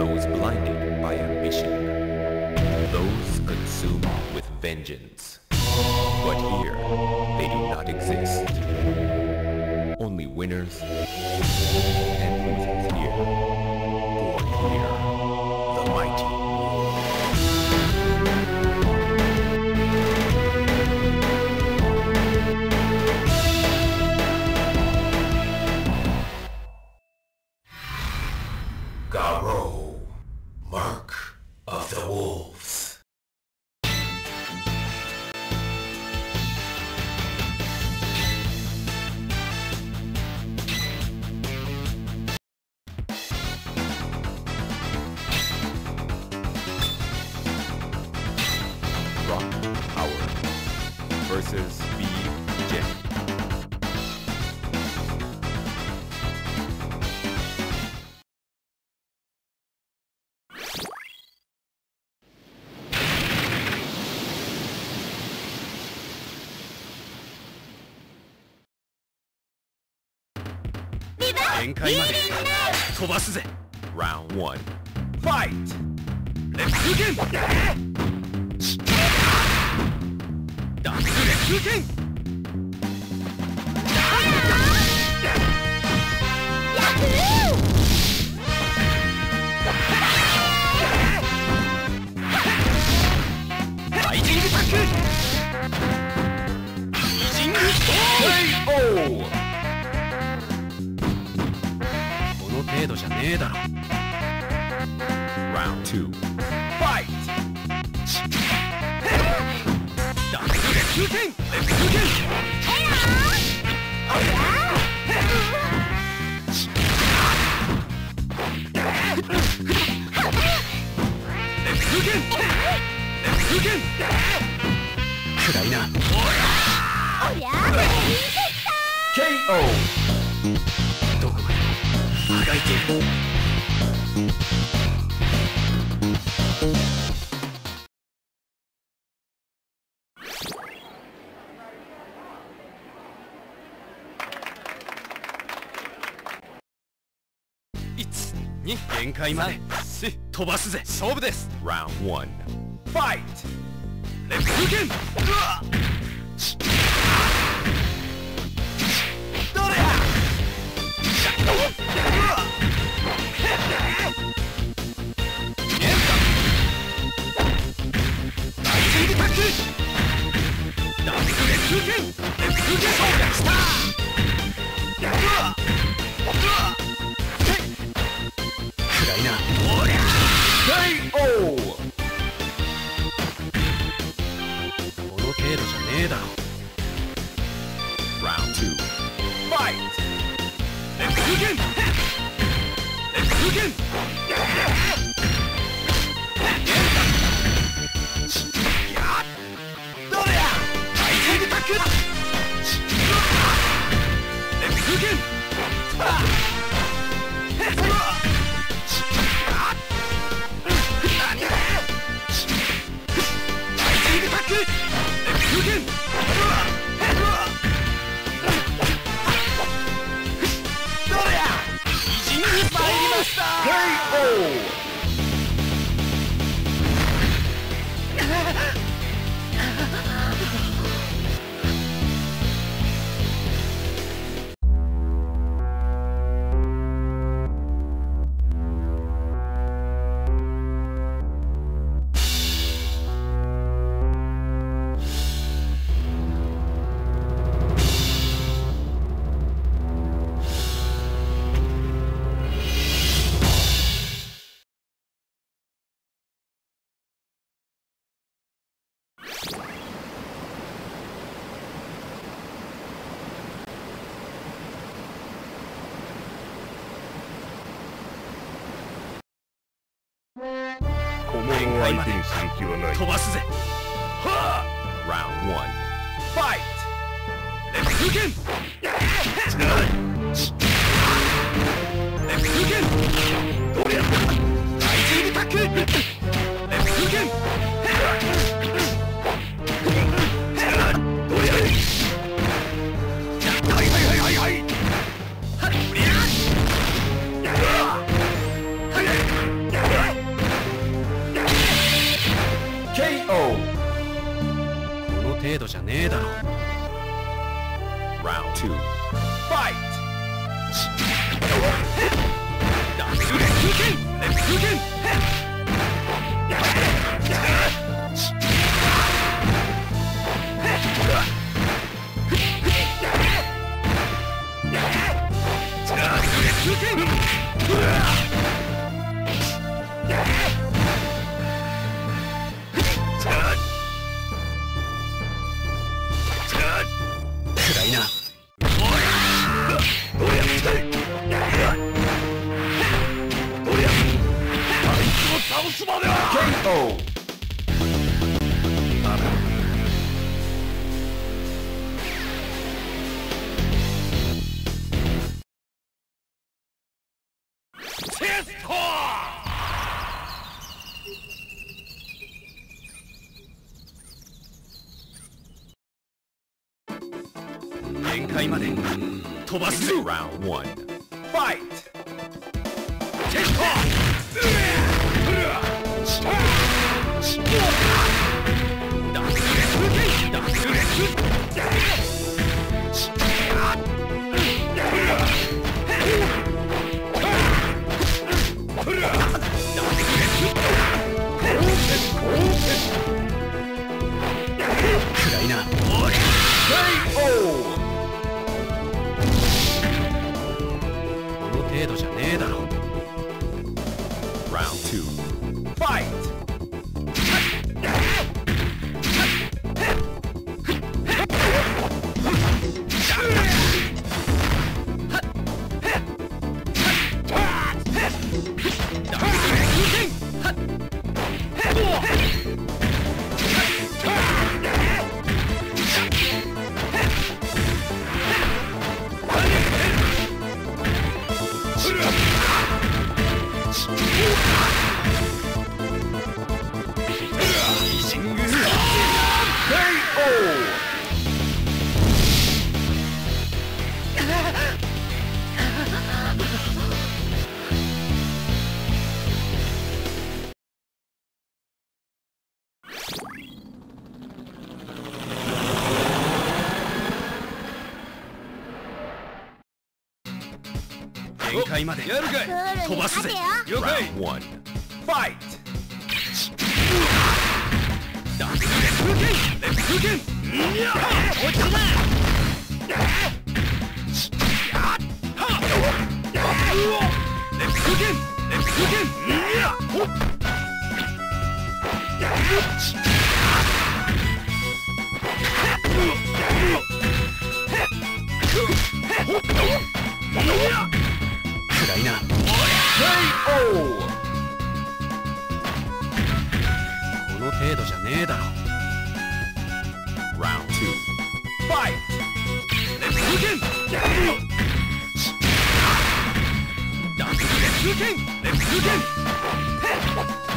those blinded by ambition, those consumed with vengeance. But here, they do not exist. Only winners and losers here. For here, 限界まで飛ばすぜ Round 1 Fight! Let's begin! ダンスレッツ剣ライジングタックライジングスト KO! 程度じゃねえだろ。Round two. ファイトダブルレッツーケンレッツーケンレッツーケンレッツーケン暗いな KO! 1 2限界までし飛ばすぜ。勝負です。Round one. ファイトレッツーケン KO! 相手にする気はない飛ばすぜは Round one. あファイトレッツゲ限界まで飛ばす!程度じゃねえだろ。界までやるかい飛ばすぜ了解暗いな KO! この程度じゃねえだろ Round two. Fight! レッグ剣ダブルレッグ剣レッグ剣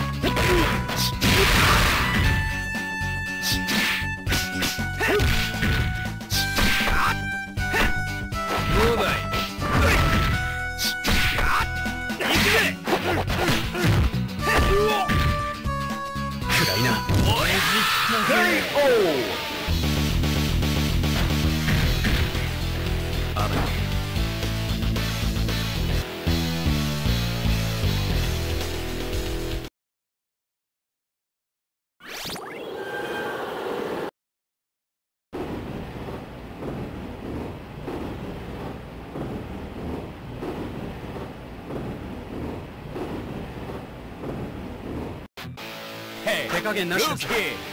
手加減なしです。テリ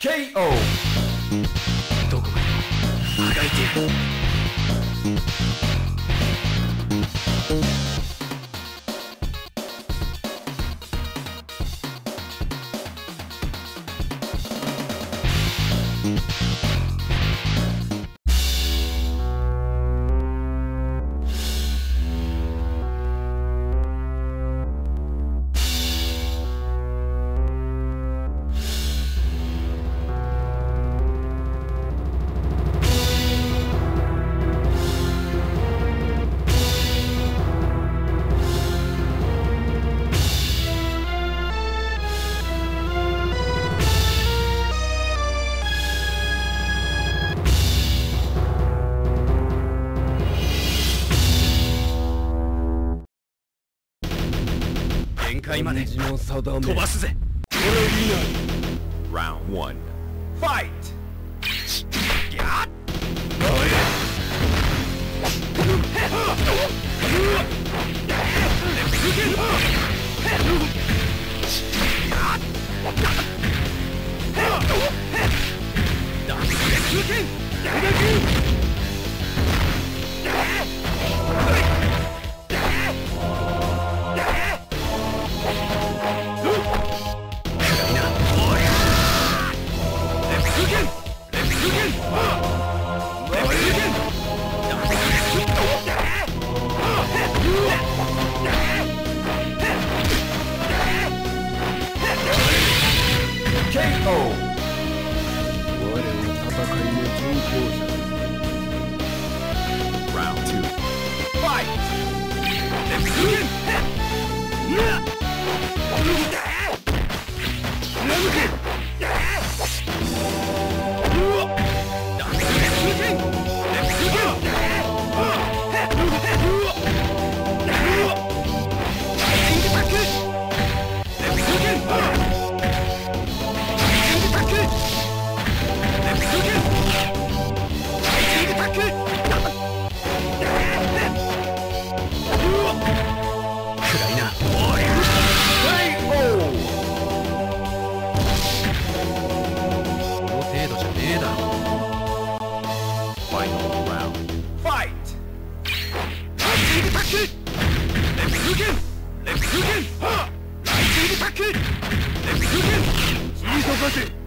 KO. まで漢字の定め飛ばすぜ Round 1 Fight! せ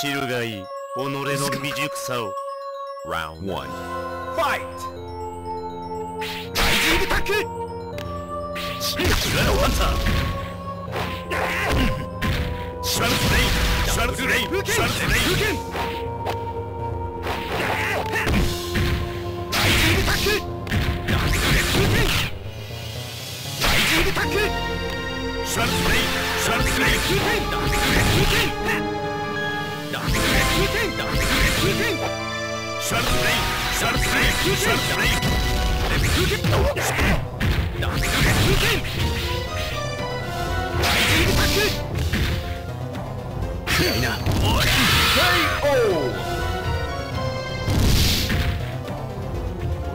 知るがいい。己の未熟さを。Round 1 Fight! ライジタックシンクのハンターシュラムズレイシュラムズレイシュラムズレイライジングタックダンスレイライジングタックシュラムズレイシュランズレイダンスレイ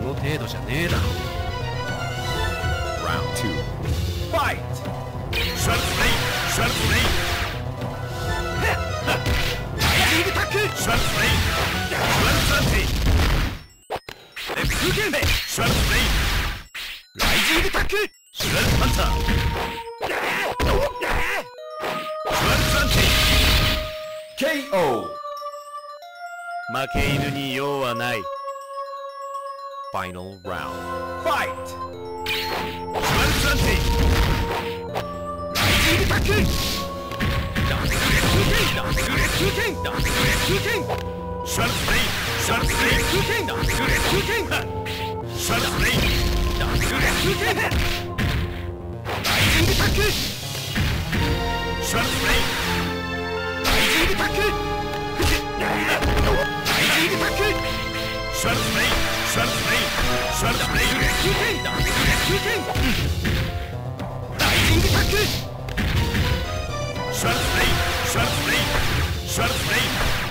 この程度じゃねえだろ Round KO 負け犬に用はない。Final round. Fight スワルツランティライジングタックダンスレッーケンダンスレッーケンダンスレーン Shut up, Nate! Shut up, Nate!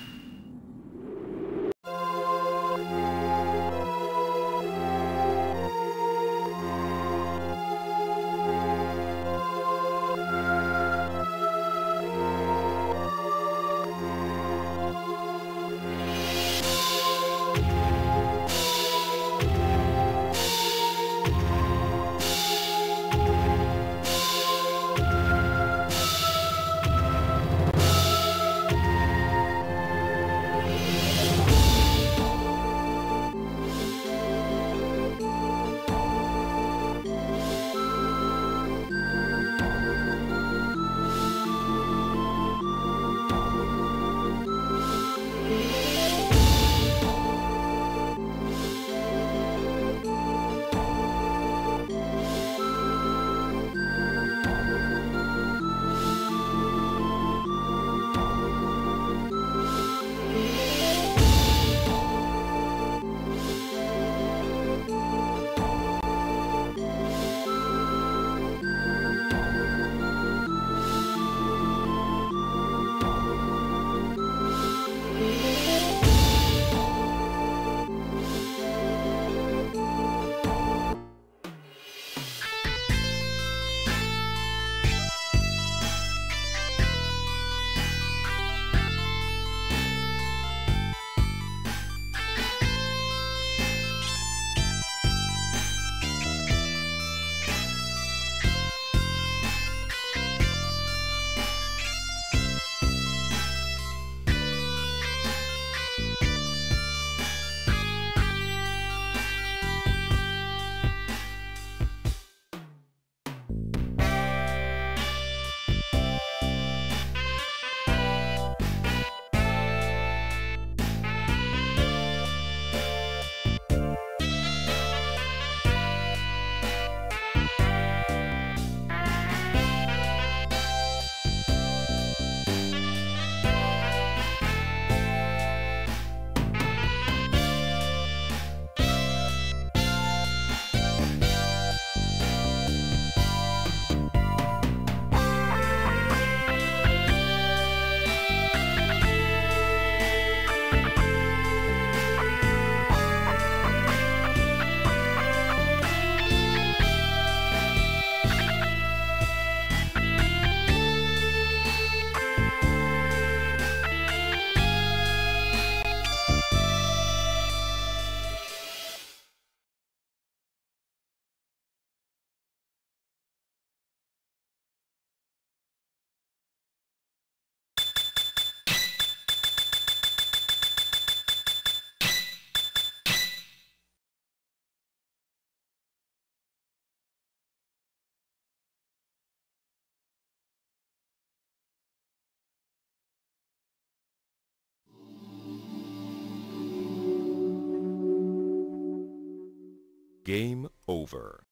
Game over.